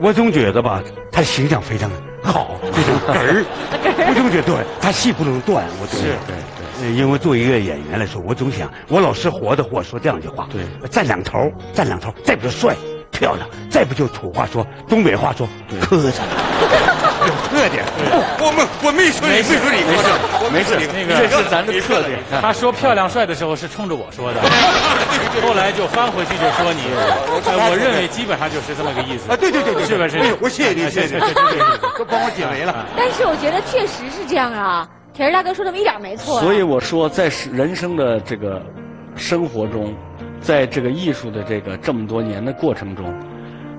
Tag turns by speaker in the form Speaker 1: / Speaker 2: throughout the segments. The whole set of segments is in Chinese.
Speaker 1: 我总觉得吧，他形象非常好，非常哏儿。我总觉得对他戏不能断，我是对对。因为作为一个演员来说，我总想我老师活的活说这样一句话，
Speaker 2: 对，
Speaker 1: 站两头，站两头，再不就帅漂亮，再不就土话说东北话说磕碜。有特点，我们我没说你，没说你，
Speaker 2: 没事，没事，
Speaker 3: 那个
Speaker 2: 这是咱的特点。
Speaker 3: 他说漂亮帅的时候是冲着我说的，后来就翻回去就说你。我认为基本上就是这么个意思
Speaker 1: 啊！对对对对，
Speaker 3: 是吧？是。
Speaker 1: 我谢谢你，谢谢，谢谢，都帮我解围了。
Speaker 4: 但是我觉得确实是这样啊，铁儿大哥说的一点没错。
Speaker 2: 所以我说，在人生的这个生活中，在这个艺术的这个这么多年的过程中。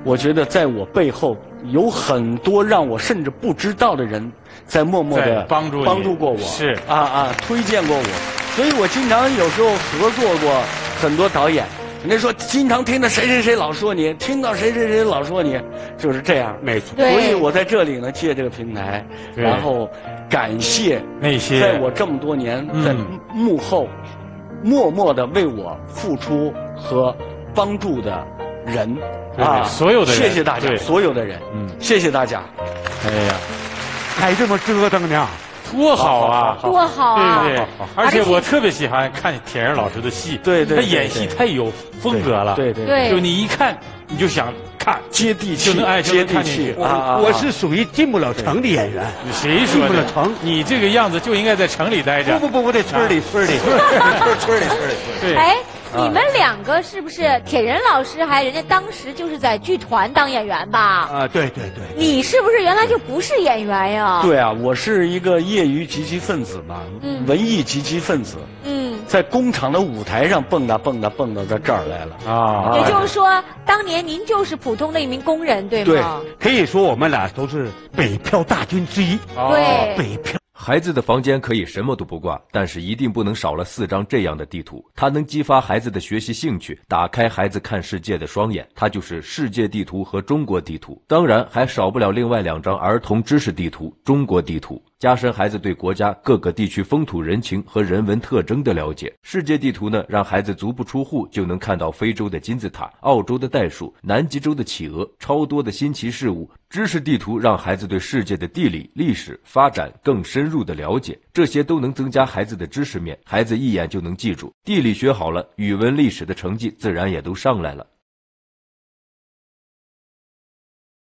Speaker 2: 我觉得在我背后有很多让我甚至不知道的人，在默默的
Speaker 3: 帮助
Speaker 2: 帮助过我，
Speaker 3: 是。
Speaker 2: 啊啊，推荐过我，所以我经常有时候合作过很多导演。人家说经常听到谁谁谁老说你，听到谁谁谁老说你，就是这样，
Speaker 1: 没错。
Speaker 2: 所以我在这里呢，借这个平台，然后感谢
Speaker 3: 那些。
Speaker 2: 在我这么多年在幕后默默的为我付出和帮助的人。
Speaker 3: 啊！所有的
Speaker 2: 谢谢大家，所有的人，嗯，谢谢大家。
Speaker 3: 哎呀，
Speaker 1: 还这么折腾呢，
Speaker 3: 多好啊！
Speaker 4: 多好
Speaker 3: 啊！对对，而且我特别喜欢看铁人老师的戏，
Speaker 2: 对对，
Speaker 3: 他演戏太有风格了，
Speaker 2: 对对，
Speaker 3: 就你一看你就想看，
Speaker 2: 接地气，
Speaker 3: 就能爱
Speaker 2: 接地气
Speaker 1: 啊！我是属于进不了城的演员，
Speaker 3: 谁说
Speaker 1: 进不了城？
Speaker 3: 你这个样子就应该在城里待着。
Speaker 1: 不不不，我在村里村里村村里村里。
Speaker 3: 对。
Speaker 4: 哎。你们两个是不是铁人老师？还人家当时就是在剧团当演员吧？
Speaker 1: 啊，对对对。
Speaker 4: 你是不是原来就不是演员呀？
Speaker 2: 对啊，我是一个业余积极分子嘛，文艺积极分子。嗯，在工厂的舞台上蹦跶蹦跶蹦跶到这儿来了啊。
Speaker 4: 也就是说，当年您就是普通的一名工人，对
Speaker 1: 吗？对，可以说我们俩都是北漂大军之一。
Speaker 4: 对，
Speaker 1: 北漂。
Speaker 5: 孩子的房间可以什么都不挂，但是一定不能少了四张这样的地图。它能激发孩子的学习兴趣，打开孩子看世界的双眼。它就是世界地图和中国地图。当然，还少不了另外两张儿童知识地图——中国地图。加深孩子对国家各个地区风土人情和人文特征的了解。世界地图呢，让孩子足不出户就能看到非洲的金字塔、澳洲的袋鼠、南极洲的企鹅，超多的新奇事物。知识地图让孩子对世界的地理、历史发展更深入的了解，这些都能增加孩子的知识面，孩子一眼就能记住。地理学好了，语文、历史的成绩自然也都上来了。